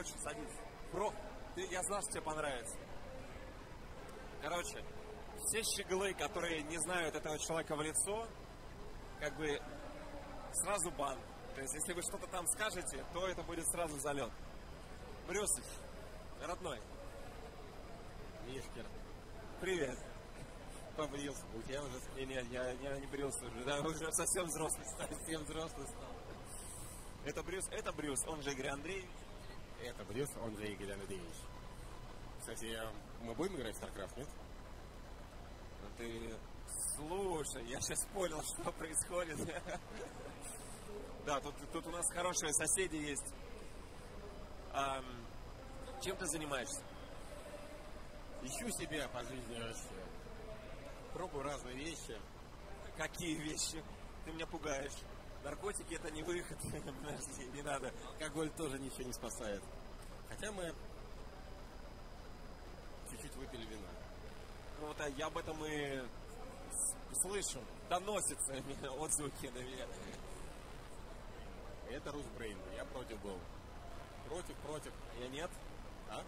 Короче, садись. Бро, ты, я знал, что тебе понравится. Короче, все щеглы, которые не знают этого человека в лицо, как бы сразу бан. То есть, если вы что-то там скажете, то это будет сразу залет. Брюсыч, родной. Мишкер, Привет. побрился. У тебя уже Не, не, я, я не брился уже, да, уже совсем взрослый стал. совсем взрослый стал. Это Брюс, это Брюс, он же Игорь Андреевич. Это же Игорь Андреевич. Кстати, мы будем играть в StarCraft, нет? Ну ты слушай, я сейчас понял, что происходит. Да, тут, тут у нас хорошие соседи есть. Ам, чем ты занимаешься? Ищу себя по жизни вообще. Пробую разные вещи. Какие вещи? Ты меня пугаешь. Наркотики это не выход. Не надо. Алкоголь тоже ничего не спасает. Хотя мы чуть-чуть выпили вина. Ну, вот а я об этом и слышу. Доносятся отзвуки на меня. Это Русбрейн. Я против был. Против, против. Я нет? А?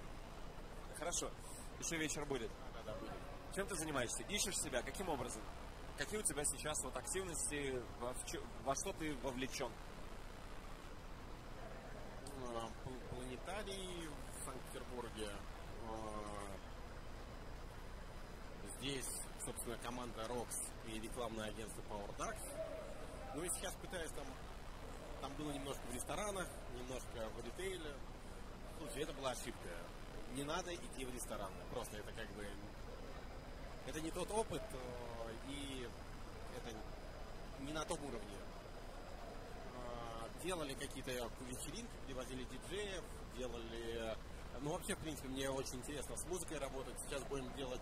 Хорошо. Еще вечер будет. Да-да, будет. Чем ты занимаешься? Ищешь себя? Каким образом? Какие у тебя сейчас вот активности, во, во что ты вовлечен? А, пл- Планетарий в Санкт-Петербурге. А, Здесь, собственно, команда ROX и рекламное агентство PowerDAX. Ну и сейчас пытаюсь там... Там было немножко в ресторанах, немножко в ритейле. Слушай, это была ошибка. Не надо идти в рестораны. Просто это как бы... Это не тот опыт, э, и это не на том уровне. А, делали какие-то вечеринки, привозили диджеев, делали... Ну, вообще, в принципе, мне очень интересно с музыкой работать. Сейчас будем делать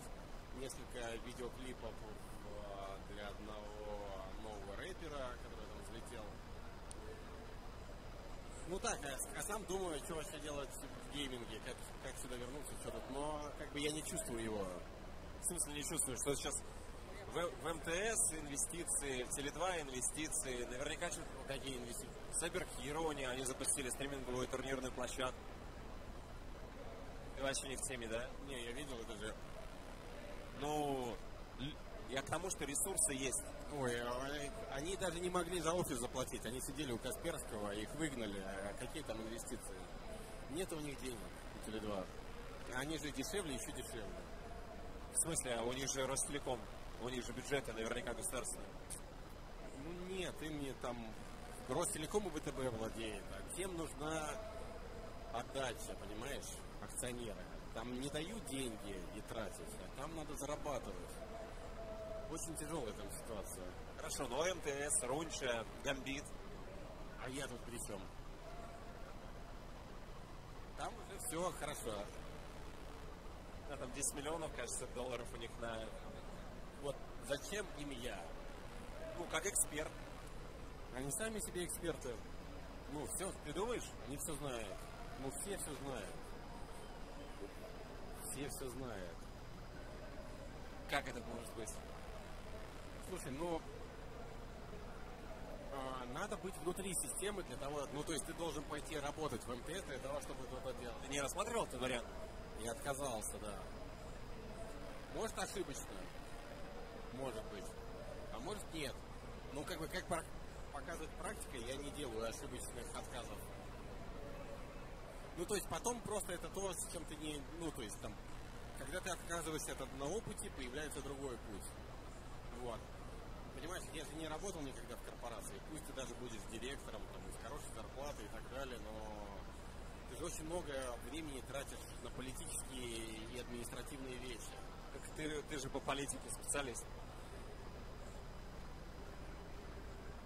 несколько видеоклипов э, для одного нового рэпера, который там взлетел. Ну так, а, а сам думаю, что вообще делать в гейминге, как, как сюда вернуться, что тут. Но как бы я не чувствую его. Смысле не чувствуешь, что сейчас в, в МТС инвестиции, в Теле2 инвестиции, наверняка что-то Какие инвестиции? Cyber Hero, они, они запустили стриминговую турнирную площадку. Ты вообще не в теме, да? Не, я видел это же. Ну, я к тому, что ресурсы есть. Ой, а, они даже не могли за офис заплатить. Они сидели у Касперского, их выгнали. А какие там инвестиции? Нет у них денег, у Теле2. Они же дешевле, еще дешевле. В смысле, а у них же Ростелеком, у них же бюджеты наверняка государственные. Ну нет, им не там Ростелеком и ВТБ владеет, а тем нужна отдача, понимаешь, акционеры. Там не дают деньги и тратить, а там надо зарабатывать. Очень тяжелая там ситуация. Хорошо, но МТС, Рунча, Гамбит. А я тут при чем? Там уже все хорошо. Да, там 10 миллионов, кажется, долларов у них на... Вот зачем им я? Ну, как эксперт. Они сами себе эксперты. Ну, все, Ты думаешь? они все знают. Ну, все все знают. Все все знают. Как это может быть? Слушай, ну, а, надо быть внутри системы для того, ну, то есть ты должен пойти работать в МТС для того, чтобы это делать. Ты не рассматривал этот вариант? Я отказался, да. Может, ошибочно. Может быть. А может, нет. Ну, как бы, как показывает практика, я не делаю ошибочных отказов. Ну, то есть, потом просто это то, с чем ты не... Ну, то есть, там, когда ты отказываешься от одного пути, появляется другой путь. Вот. Понимаешь, я же не работал никогда в корпорации. Пусть ты даже будешь директором, там, с хорошей зарплатой и так далее, но ты же очень много времени тратишь на политические и административные вещи. Так ты, ты же по политике специалист.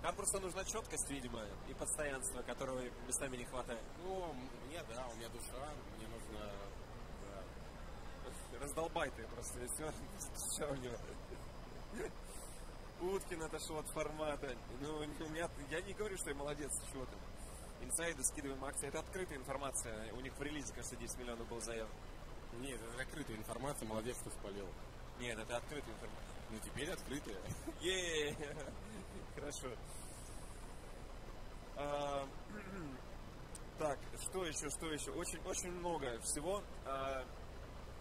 Там просто нужна четкость, видимо, и постоянство, которого местами не хватает. Ну, мне, да, у меня душа, мне нужно... да. Раздолбай ты просто, и все, что у него. Уткин отошел от формата. Ну, меня, я не говорю, что я молодец, чего там. Инсайды скидываем акции. Это открытая информация. У них в релизе, кажется, 10 миллионов был заявлен. Нет, это закрытая информация, молодец, что спалил. Нет, это открытая информация. Ну, теперь открытая. е Хорошо. А, Так, что еще, что еще? Очень, очень много всего. А,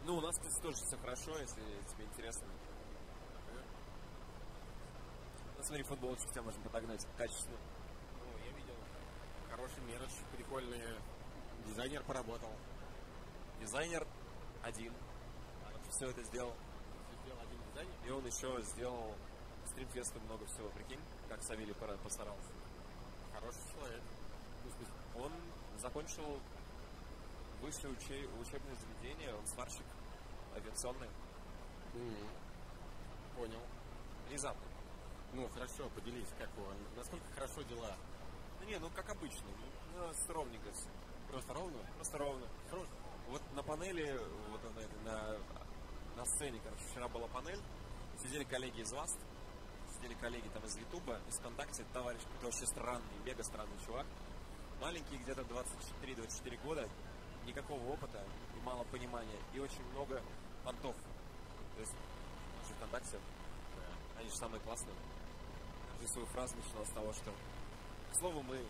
ну, у нас, кстати, тоже все хорошо, если тебе интересно. Ну, смотри, футболочку тебя можно подогнать качественно. Хороший мерч, прикольный. Дизайнер поработал. Дизайнер один. Все это сделал. Сделал один дизайнер. И он еще сделал стримфеста много всего, прикинь, как Савелий пора- постарался. Хороший человек. Он закончил высшее уче- учебное заведение, он сварщик авиационный. м, Понял. Внезапно. Ну, хорошо, поделись, как вас. Насколько хорошо дела? Не, ну как обычно, ну, ну, ровненько все. Просто ровно? Просто ровно. Хорошо. Вот на панели, вот на, на, на сцене, короче, вчера была панель, сидели коллеги из ВАСТ, сидели коллеги там из Ютуба, из ВКонтакте, товарищ какой-то вообще странный, мега странный чувак, маленький, где-то 23-24 года, никакого опыта и мало понимания, и очень много понтов. То есть, же ВКонтакте, они же самые классные. Каждую свою фразу начинал с того, что, слову, мы,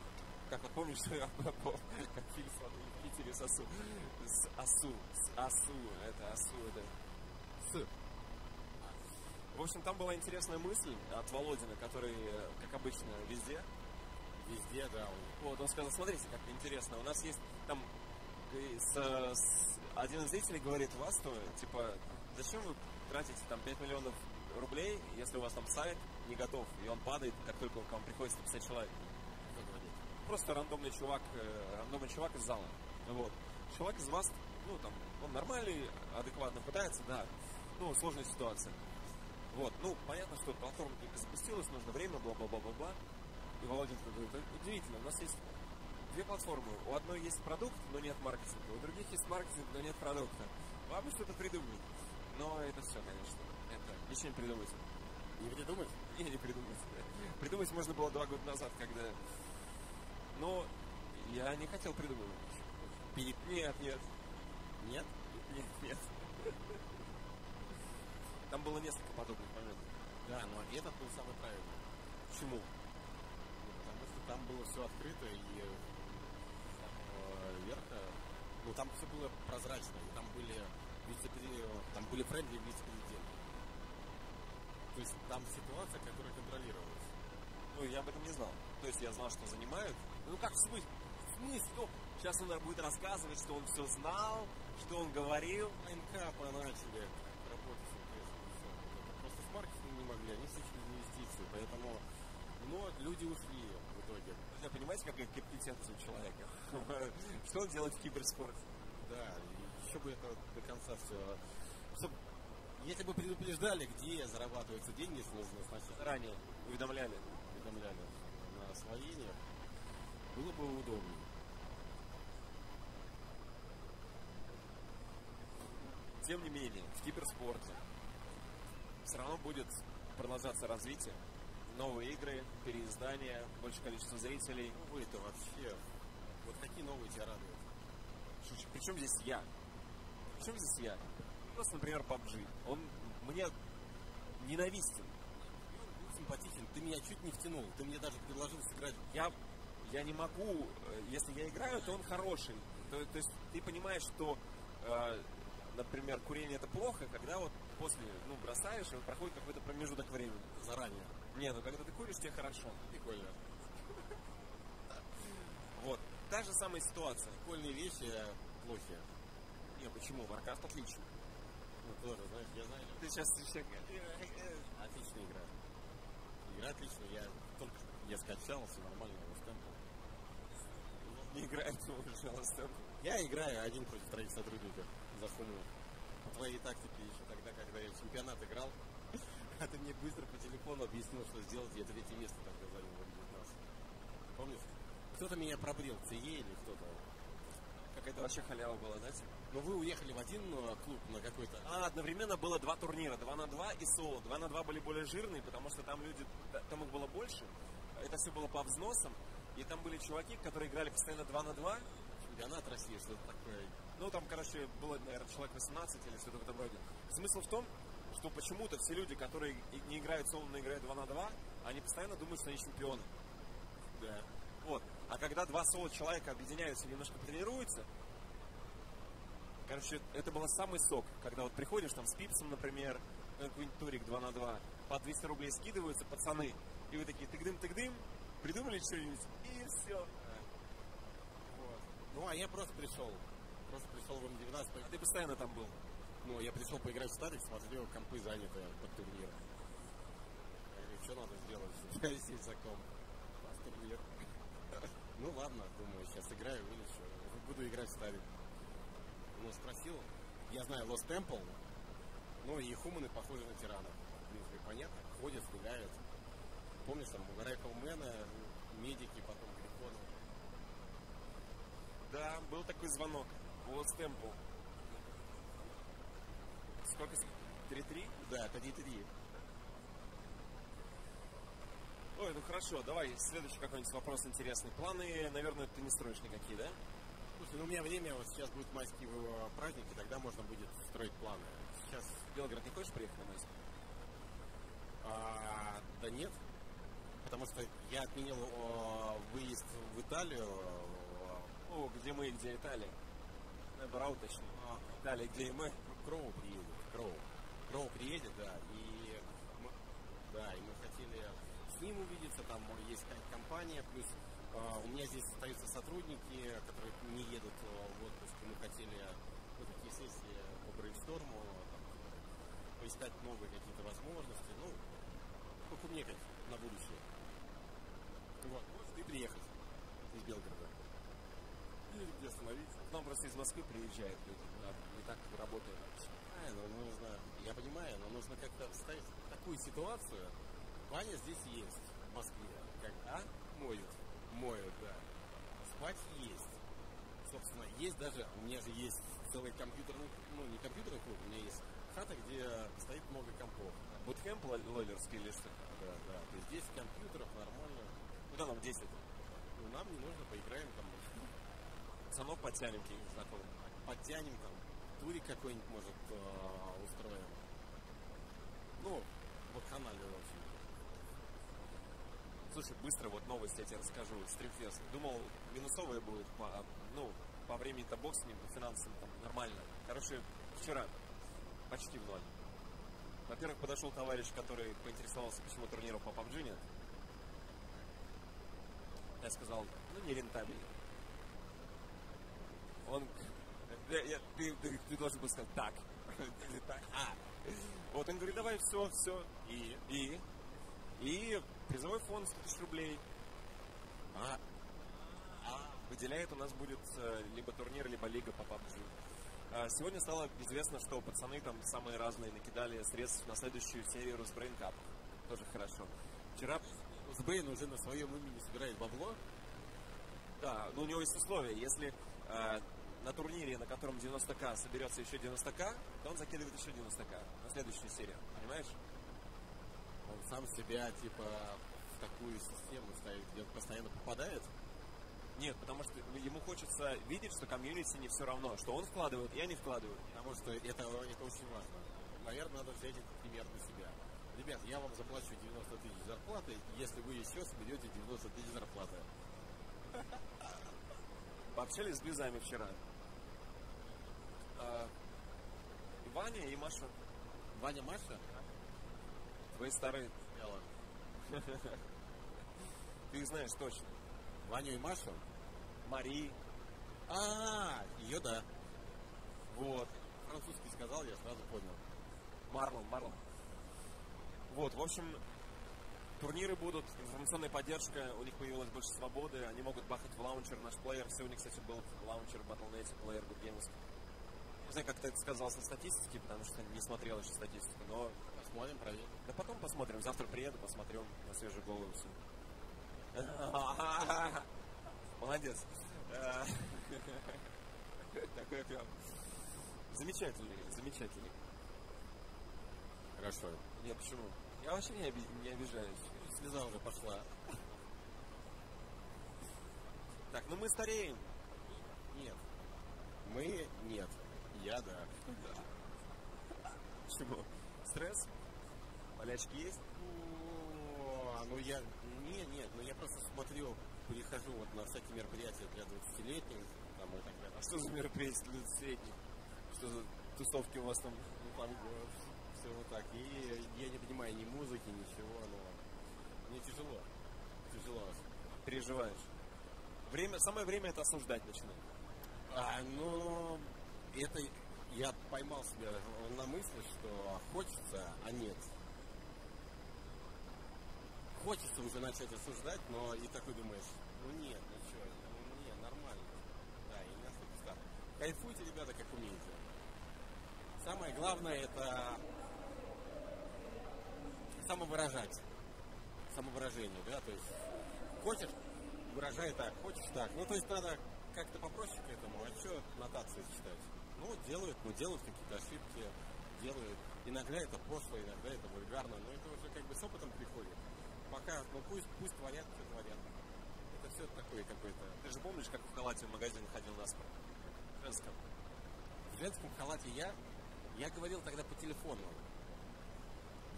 как вот помнишь, как фильм смотрели в Питере с Асу, с Асу, с Асу, это Асу, это с. В общем, там была интересная мысль от Володина, который, как обычно, везде. Везде, да. он- Вот, он сказал, смотрите, как интересно, у нас есть там э, с- с- один из зрителей говорит вас, то типа, зачем вы тратите там 5 миллионов рублей, если у вас там сайт не готов, и он падает, как только к вам приходится 50 человек. Просто рандомный чувак, э, рандомный чувак из зала. Вот. Чувак из вас, ну там, он нормальный, адекватно пытается, да. Ну, сложная ситуация. Вот, ну, понятно, что платформа только запустилась, нужно время, бла-бла-бла-бла-бла. И Володин говорит, «Это удивительно, у нас есть две платформы. У одной есть продукт, но нет маркетинга. У других есть маркетинг, но нет продукта. Вам что-то придумать. Но это все, конечно. Это ничего не придумать. Не придумать? Не, не придумать. Придумать можно было два года назад, когда... Но я не хотел придумывать. Нет, нет, Нет? нет, нет. Там было несколько подобных моментов. Да, но этот был самый правильный. Почему? Ну, Потому что там было все открыто и э, верха. Ну, там все было прозрачно. И там были вице там были френдли вице-президенты. То есть там ситуация, которая контролировалась. Ну, я об этом не знал. То есть я знал, что занимают. Ну, как в смысле? В смысле? Ну, сейчас он будет рассказывать, что он все знал, что он говорил. АНК начали работать с Просто с маркетингом не могли, они все через инвестиции. Поэтому но люди ушли в итоге. Друзья, понимаете, какая компетенция у человека? Что он делает в киберспорте? Да, еще бы это до конца все. Чтоб, если бы предупреждали, где зарабатываются деньги, нужно сначала Заранее уведомляли. уведомляли на освоение, было бы удобнее. Тем не менее, в киберспорте все равно будет продолжаться развитие. Новые игры, переиздания, большее количество зрителей. Ну вы-то вообще, вот какие новые тебя радуют? Слушай, причем здесь я? Причем здесь я? Просто, например, PUBG. Он мне ненавистен. Был симпатичен, ты меня чуть не втянул, ты мне даже предложил сыграть. Я, я не могу, э, если я играю, то он хороший. То, то есть ты понимаешь, что, э, например, курение это плохо, когда вот после, ну, бросаешь, и проходит какой-то промежуток времени. заранее. Не, ну когда ты куришь, тебе хорошо. Прикольно. Вот. Та же самая ситуация. Прикольные вещи плохие. Не, почему? Warcraft отличный. Ну, тоже, знаешь, я знаю. Ты сейчас еще... Отличная игра. Игра отличная, я только я скачал, все нормально, его стемпл. Не играет уже, пожалуйста. Я играю один против троих сотрудников за сумму. По твоей тактике еще тогда, когда я в чемпионат играл, а ты мне быстро по телефону объяснил, что сделать, я третье место тогда занял в 19. Помнишь? Кто-то меня пробрил, ЦЕ или кто-то. Какая-то вообще халява была, знаете? Но вы уехали в один э, клуб на какой-то. А, одновременно было два турнира, 2 на 2 и соло. 2 на 2 были более жирные, потому что там люди, там их было больше. Это все было по взносам. И там были чуваки, которые играли постоянно 2 на 2. Чемпионат России, что-то такое. Ну, там, короче, было, наверное, человек 18 или что-то в этом роде. Смысл в том, что почему-то все люди, которые не играют соло, играют 2 на 2, они постоянно думают, что они чемпионы. Да. Вот. А когда два соло человека объединяются и немножко тренируются, короче, это был самый сок, когда вот приходишь там с пипсом, например, на какой-нибудь турик 2 на 2, по 200 рублей скидываются пацаны, и вы такие тык-дым-тык-дым, придумали что-нибудь, и все. Вот. Ну, а я просто пришел. Просто пришел в М19. А ты постоянно там был. Ну, я пришел поиграть в стадик, смотрю, компы заняты под турнир. Я говорю, что надо сделать, чтобы сесть за комп? Турнир. Ну ладно, думаю, сейчас играю, вылечу. Буду играть в стадик. Ну, спросил. Я знаю Lost Temple, ну и хуманы похожи на тиранов. В принципе, понятно. Ходят, стреляют. Помнишь, там у Райклмена, медики, потом Грифоны. Да, был такой звонок. Lost Temple. Сколько? 3-3? Да, это D3. Ой, ну хорошо, давай следующий какой-нибудь вопрос интересный. Планы, наверное, ты не строишь никакие, да? Слушай, ну у меня время, вот сейчас будут майские праздники, тогда можно будет строить планы. Сейчас, В Белгород не хочешь приехать на майские? а, да нет, потому что я отменил э, выезд в Италию. э, О, где мы где Италия? Наоборот, точнее. а, Италия, где мы. Кроу приедет, Кроу. Кроу приедет, да, и мы, да, и мы хотели с ним увидеться, там есть компания, плюс э, у меня здесь остаются сотрудники, которые не едут э, в отпуск, и мы хотели ну, такие сессии по брейншторму, там, поискать новые какие-то возможности, ну, покумекать на будущее. Вот, и приехать из Белгорода. Или где остановиться. Нам просто из Москвы приезжают люди. Не так работает. А, ну, нужно, я понимаю, но нужно как-то вставить такую ситуацию. Ваня здесь есть, в Москве. Как, а? Моют. Моют, да. Спать есть. Собственно, есть даже, у меня же есть целый компьютерный, ну, не компьютерный клуб, у меня есть хата, где стоит много компов. Bootcamp лоллерский или что? Да, да. То есть 10 компьютеров, нормально. Куда нам 10? Ну, нам не нужно, поиграем там, Пацанов подтянем каких-нибудь знакомых. подтянем там, турик какой-нибудь, может, э, устроим. Ну, вот канале, в общем. Слушай, быстро вот новость я тебе расскажу. Стримфест. Думал, минусовые будут по, ну, по времени-то бог с ним, по финансам там нормально. Короче, вчера почти в ноль. Во-первых, подошел товарищ, который поинтересовался, почему турниров по PUBG нет. Я сказал, ну, не рентабельно. Он... Я- ты, ты- ты должен был сказать так. А. Вот он говорит, давай все, все. И, и, и призовой фонд 100 тысяч рублей. А, а выделяет у нас будет э, либо турнир, либо лига по PUBG. А, Сегодня стало известно, что пацаны там самые разные накидали средств на следующую серию Русбрейн. Тоже хорошо. Вчера, Узбейн уже на своем имени собирает бабло. да, но у него есть условия. Если э, на турнире, на котором 90к соберется еще 90к, то он закидывает еще 90к на следующую серию. Понимаешь? Он сам себя, типа, в такую систему ставит, где он постоянно попадает. Нет, потому что ему хочется видеть, что комьюнити не все равно, что он вкладывает, я не вкладываю. Потому что это, это очень важно. Наверное, надо взять этот пример на себя. Ребят, я вам заплачу 90 тысяч зарплаты, если вы еще соберете 90 тысяч зарплаты. Пообщались с близами вчера. А, и Ваня и Маша, Ваня Маша? твои старые, ты их знаешь точно. Ваню и Машу? Мари, А, ее да. вот, Французский сказал, я сразу понял. Марлон, Марлон. Вот, в общем, турниры будут, информационная поддержка, у них появилась больше свободы, они могут бахать в лаунчер наш плеер. Сегодня, кстати, был лаунчер Battle.net, плеер Good Games. Не знаю, как это сказалось на статистике, потому что не смотрел еще статистику, но Посмотрим, проверим. Да потом посмотрим. Завтра приеду, посмотрю на свежую голову все. Молодец. Такой прям замечательный, замечательный. Хорошо. Нет, почему? Я вообще не, оби- не обижаюсь. Слеза уже пошла. Так, ну мы стареем. Нет. Мы нет. Я да. Почему? Стресс? Болячки есть? О, ну я... Не, нет, ну я просто смотрю прихожу вот на всякие мероприятия для 20-летних, там и так далее. А что за мероприятие для 20-летних? Что за тусовки у вас там? Ну, там все вот так. И я не понимаю ни музыки, ничего, но мне тяжело. Тяжело. Переживаешь? Время, самое время это осуждать начинать. А, ну, это я поймал себя на мысли, что хочется, а нет. Хочется уже начать осуждать, но и такой думаешь, ну нет, ну что, ну нет, нормально. Да, и не особо. Кайфуйте, ребята, как умеете. Самое главное это самовыражать. Самовыражение, да, то есть хочешь, выражай так, хочешь так. Ну, то есть надо как-то попроще к этому, а что нотации читать? Ну, делают, ну, делают какие-то ошибки, делают. Иногда это пошло, иногда это вульгарно, но это уже как бы с опытом приходит. Пока, ну пусть, пусть творят, что творят. Это все такое какое-то. Ты же помнишь, как в халате в магазин ходил на спорт? В женском. В женском халате я, я говорил тогда по телефону.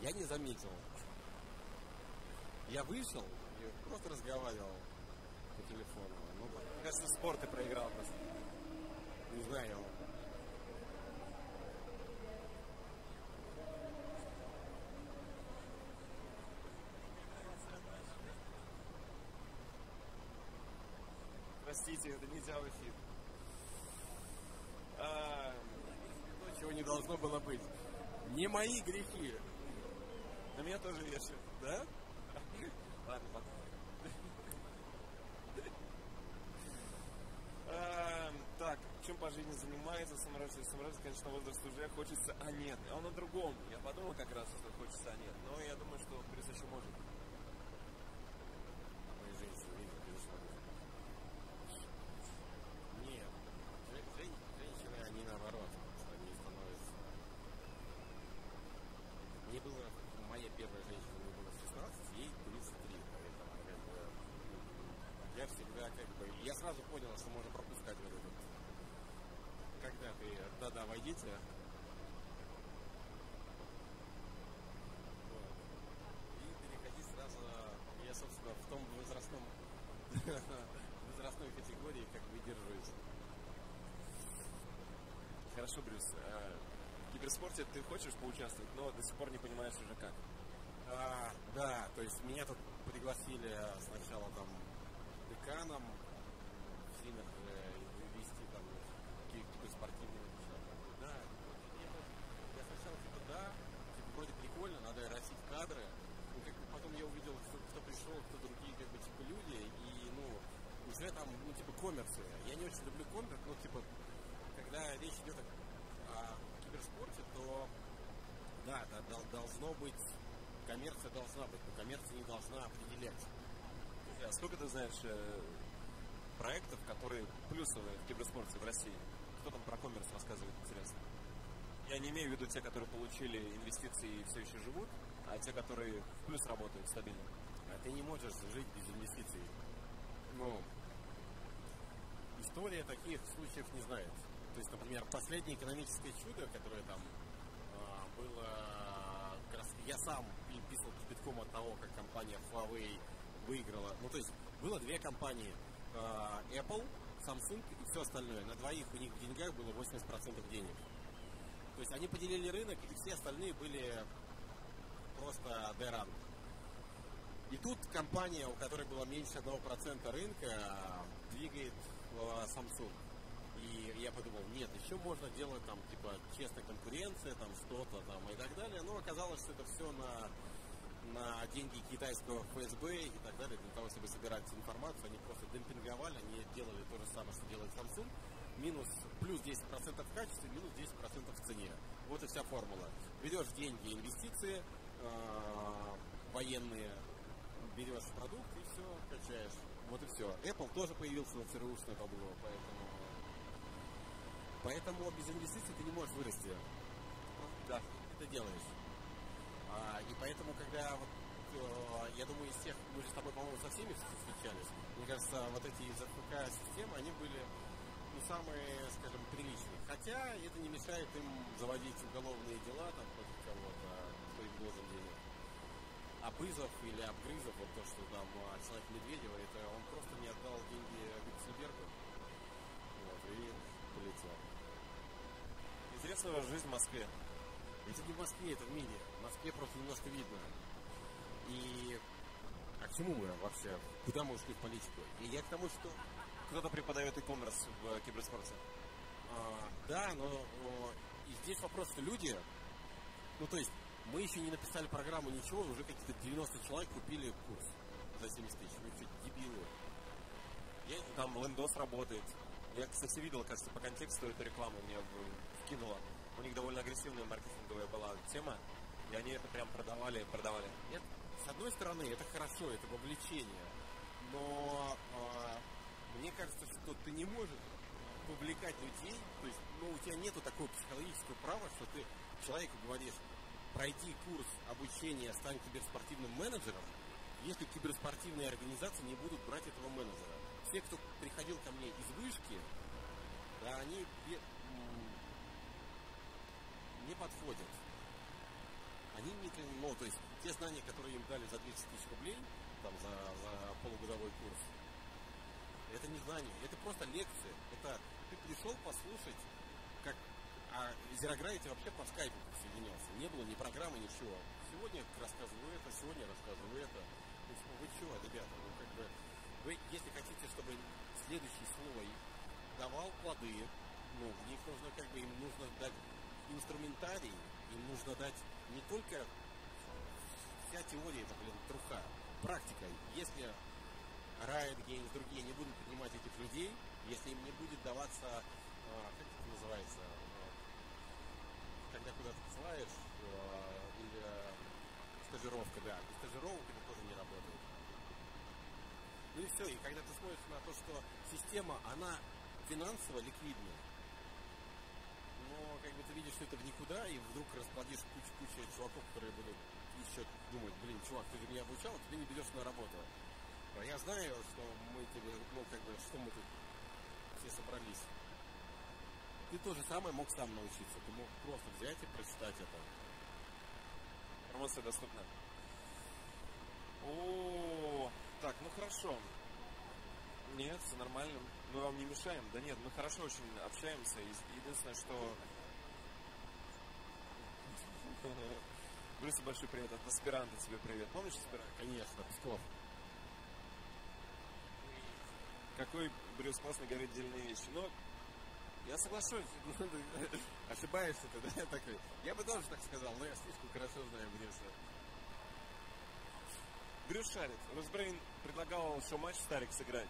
Я не заметил. Я вышел и просто разговаривал по телефону. Ну, кажется, спорт ты проиграл просто. не знаю, Простите, это нельзя в эфир. А, то, чего не должно было быть. Не мои грехи. На меня тоже вешают. Да? Ладно, потом. А, Так, чем по жизни занимается саморажение? Саморажение, конечно, возраст уже хочется, а нет. Он о другом. Я подумал как раз, что хочется, а нет. Но я думаю, что Борис еще может. Мои женщины, видно, безусловно. Нет. Жен- жен- женщины, они наоборот. Они становятся... Мне было... Моя первая женщина, мне было 16, ей 33. Поэтому, как бы, я всегда как бы... Я сразу понял, что можно пропускать вот этот... Когда ты... Да-да, войдите. Вот. И переходи сразу... Я, собственно, в том возрастном возрастной категории как бы держусь. Хорошо, Брюс. а, В киберспорте ты хочешь поучаствовать, но до сих пор не понимаешь уже как. А, да, то есть меня тут пригласили сначала там деканом, в Синах же вести там какие-то спортивные вещи. Да, я, я сначала типа да, типа вроде прикольно, надо растить кадры. Ну, как бы потом я увидел, кто, кто пришел, кто другие как бы типа люди, и ну уже там, ну типа коммерция. Я не очень люблю коммерс, но типа когда речь идет о, о киберспорте, то да, да, дол- должно быть коммерция должна быть, но должна определять. А сколько ты знаешь э, проектов, которые плюсовые в киберспорте в России? Кто там про коммерс рассказывает, интересно? Я не имею в виду те, которые получили инвестиции и все еще живут, а те, которые в плюс работают стабильно. А ты не можешь жить без инвестиций. Ну, история таких случаев не знает. То есть, например, последнее экономическое чудо, которое там а, было... я сам пи- писал кипятком от того, как компания Huawei выиграла. Ну, то есть, было две компании. а, Apple, Samsung и все остальное. На двоих у них в деньгах было 80% денег. То есть, они поделили рынок, и все остальные были просто деран. И тут компания, у которой было меньше 1% рынка, двигает э, Samsung. И я подумал, нет, еще можно делать там, типа, честная конкуренция, там что-то там и так далее. Но оказалось, что это все на, на деньги китайского ФСБ и так далее, для того, чтобы собирать информацию. Они просто демпинговали, они делали то же самое, что делает Samsung. Минус, плюс 10% в качестве, минус 10% в цене. Вот и вся формула. Берешь деньги, инвестиции, э, военные, берешь продукт и все, качаешь. Вот и все. Apple тоже появился на ЦРУшное бабло, поэтому... Поэтому без инвестиций ты не можешь вырасти. Да. Это делаешь. А, и поэтому, когда вот, э, я думаю, из тех, мы же с тобой, по-моему, со всеми встречались, мне кажется, вот эти ЗФК системы, они были ну, самые, скажем, приличные. Хотя это не мешает им заводить уголовные дела там против кого-то, кто им должен денег. Абызов или Абгрызов, вот то, что там а, человек Медведева, это он просто не отдал деньги Виксельбергу. Вот, и полетел. Интересная жизнь в Москве. Это не в Москве, это в Мине. Москве просто немножко видно. И а к чему мы вообще? Куда мы ушли в политику? И я к тому, что... Кто-то преподает e-commerce в киберспорте. А, да, но, но и здесь вопрос, что люди, ну то есть мы еще не написали программу, ничего, уже какие-то 90 человек купили курс за 70 тысяч. Ну что, дебилы. Я, там Лендос работает. Я, кстати, видел, кажется, по контексту эту рекламу мне вкинула. У них довольно агрессивная маркетинговая была тема, и они это прям продавали, продавали. Нет, с одной стороны, это хорошо, это вовлечение, но э, мне кажется, что ты не можешь вовлекать людей, то есть, ну, у тебя нету такого психологического права, что ты человеку говоришь, пройди курс обучения, стань киберспортивным менеджером, если киберспортивные организации не будут брать этого менеджера. Все, кто приходил ко мне из вышки, да, они не подходят. Они не, ну, то есть те знания, которые им дали за 30 тысяч рублей, там, за, за полугодовой курс, это не знание, это просто лекция. Это ты пришел послушать, как а Зерограйте вообще по скайпу присоединялся. Не было ни программы, ничего. Сегодня рассказываю это, сегодня рассказываю это. Ну, вы что, ребята, ну как бы вы, если хотите, чтобы следующий слой давал плоды, ну, в них нужно как бы им нужно дать инструментарий, им нужно дать не только вся теория, блин, труха, практика. Если Riot Games, другие не будут поднимать этих людей, если им не будет даваться, а, как это называется, когда куда-то посылаешь, э, или стажировка, да, и стажировка это тоже не работает. Ну и все, и когда ты смотришь на то, что система, она финансово ликвидная, как бы ты видишь, что это в никуда, и вдруг расплодишь кучу-кучу чуваков, которые будут еще думать, блин, чувак, ты же меня обучал, ты не берешь на работу. А я знаю, что мы тебе, ну, как бы, что мы тут все собрались ты то же самое мог сам научиться. Ты мог просто взять и прочитать это. Информация доступна. О, так, ну хорошо. Нет, все нормально. Мы вам не мешаем. Да нет, мы хорошо очень общаемся. Единственное, что... Брюсу большой привет от аспиранта тебе привет. Помнишь аспирант? Конечно, Псков. Какой Брюс классный говорит дельные вещи. Но я соглашусь. Ошибаешься ты, да? Такой. Я бы тоже так сказал, но я слишком хорошо знаю Брюса. Брюс шарит. Русбрейн предлагал еще матч Старик сыграть.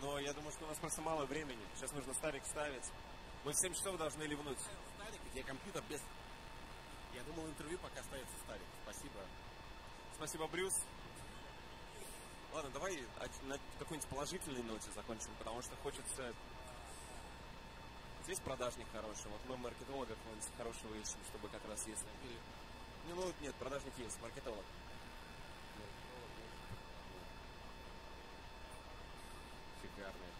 Но я думаю, что у нас просто мало времени. Сейчас нужно Старик ставить. Мы в 7 часов должны ливнуть. Старик, где компьютер без... Я думал, интервью пока ставится Старик. Спасибо. Спасибо, Брюс. Ладно, давай на какой-нибудь положительной ноте закончим, потому что хочется есть продажник хороший. Вот мы маркетолога какого-нибудь хорошего ищем, чтобы как раз если... Или... Ну, ну, нет, продажник есть, маркетолог. Шикарный.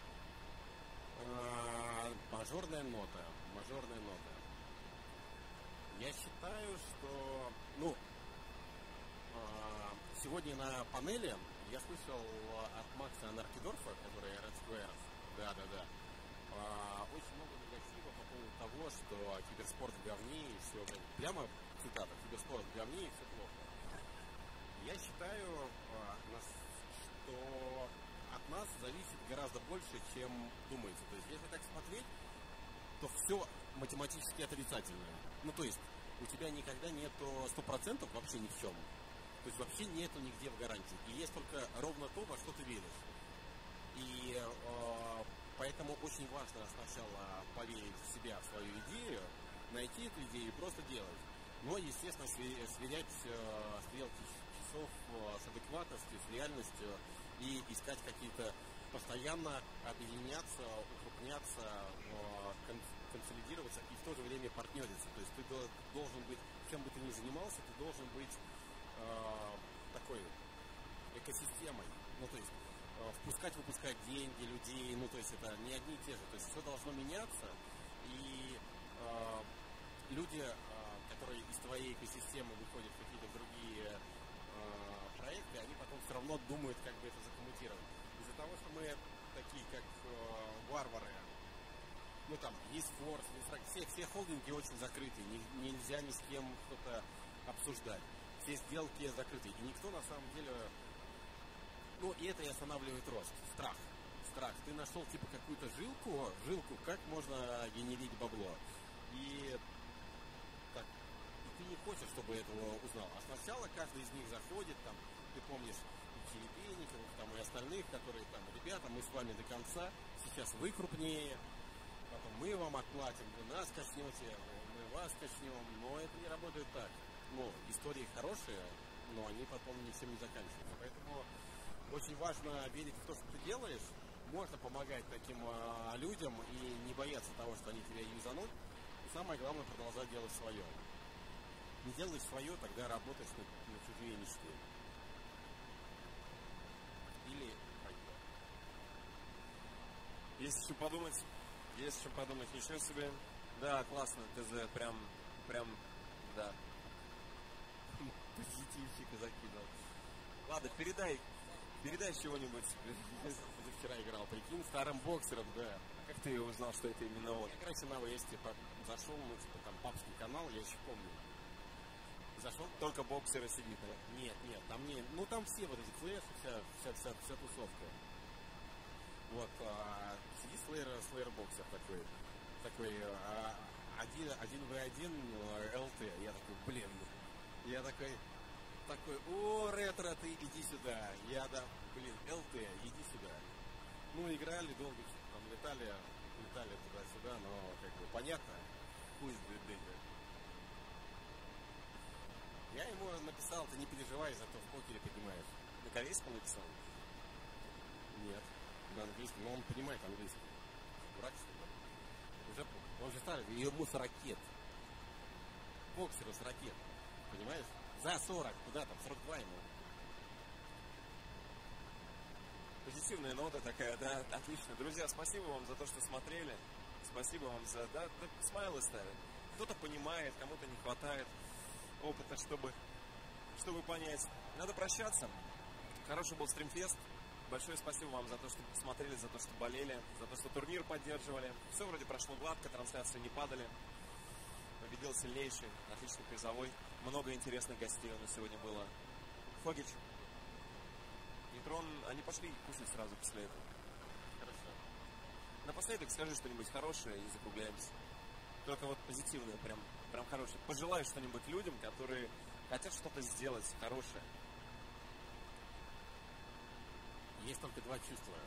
А, мажорная нота. Мажорная нота. Я считаю, что... Ну, а, сегодня на панели я слышал от Макса Анаркидорфа, который Red Square. Да, да, да. А, очень много того, что киберспорт в говне и все. Прямо цитата, киберспорт в говне и все плохо. Я считаю, а, что от нас зависит гораздо больше, чем думается. То есть, если так смотреть, то все математически отрицательное. Ну, то есть, у тебя никогда нету 100% вообще ни в чем. То есть, вообще нету нигде в гарантии. И есть только ровно то, во что ты веришь. И э, Поэтому очень важно сначала поверить в себя, в свою идею, найти эту идею и просто делать. Но, естественно, сверять э, стрелки часов э, с адекватностью, с реальностью и искать какие-то постоянно объединяться, укрупняться, э, консолидироваться и в то же время партнериться. То есть ты должен быть, чем бы ты ни занимался, ты должен быть такой экосистемой. Ну, то есть Э, впускать, выпускать деньги людей, ну, то есть это не одни и те же, то есть все должно меняться, и э, люди, э, которые из твоей экосистемы выходят в какие-то другие э, проекты, они потом все равно думают, как бы это закоммутировать. Из-за того, что мы такие, как э, варвары, ну там, есть форс, все, все холдинги очень закрыты, не, нельзя ни с кем что-то обсуждать. Все сделки закрыты. И никто на самом деле... Ну, и это и останавливает рост. Страх. Страх. Ты нашел типа какую-то жилку, жилку, как можно генерить бабло. И так, ты не хочешь, чтобы этого узнал. А сначала каждый из них заходит, там, ты помнишь, Филиппиников, там и остальных, которые там, ребята, мы с вами до конца, сейчас вы крупнее, мы вам отплатим, вы нас качнете, мы вас качнем, но это не работает так. Ну, истории хорошие, но они потом ни всем не заканчиваются. Поэтому очень важно верить в то, что ты делаешь. Можно помогать таким а, людям и не бояться того, что они тебя юзанут. Самое главное продолжать делать свое. Не делаешь свое, тогда работаешь на, на чужие мечты. Или еще подумать. Есть еще подумать. Ничего себе. Да, классно, ТЗ. Прям, прям, да. Позитивчика закидал. Ладно, передай, передай чего-нибудь. Вчера играл, прикинь, старым боксером, да. Как ты узнал, что это именно он? Я, короче, на есть, типа, зашел, ну, типа, там, папский канал, я еще помню. Зашел? Только боксеры сидит, да? Нет, нет, там не, ну, там все вот эти флеши, вся, вся, вся, вся тусовка. Вот, а, сидит Слэйр, Слэйр боксер такой, такой, а, один, один в один ЛТ. Я такой, блин, я такой, такой, о, ретро, ты иди сюда. Я, да, блин, ЛТ, иди сюда. Ну, играли долго, там летали, летали туда-сюда, но как бы понятно, пусть дыня. Я ему написал, ты не переживай, зато в покере понимаешь. На корейском написал? Нет, на английском, но он понимает английский. Дурак, что ли? Уже, он же старый, ему с ракет. Боксеру с ракет, понимаешь? За 40, куда там, 42 ему. Позитивная нота такая, да, отлично. Друзья, спасибо вам за то, что смотрели. Спасибо вам за, да, да смайлы ставят. Кто-то понимает, кому-то не хватает опыта, чтобы, чтобы понять. Надо прощаться. Хороший был стримфест. Большое спасибо вам за то, что посмотрели, за то, что болели, за то, что турнир поддерживали. Все вроде прошло гладко, трансляции не падали. Победил сильнейший, отличный призовой. Много интересных гостей у нас сегодня было. Фогич, Нейтрон, они пошли кушать сразу после этого. Хорошо. Напоследок скажи что-нибудь хорошее и закругляемся. Только вот позитивное, прям, прям хорошее. Пожелай что-нибудь людям, которые хотят что-то сделать хорошее. Есть только два чувства.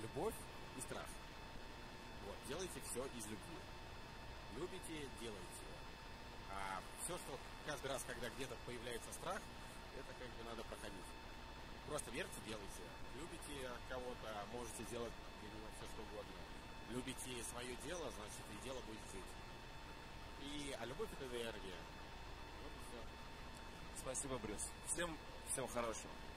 Любовь и страх. Вот, делайте все из любви. Любите, делайте. А все, что каждый раз, когда где-то появляется страх, это как бы надо проходить. Просто верьте, делайте. Любите кого-то, можете делать все, что угодно. Любите свое дело, значит, и дело будет жить. И, а любовь это энергия. Вот и все. Спасибо, Брюс. Всем всего хорошего.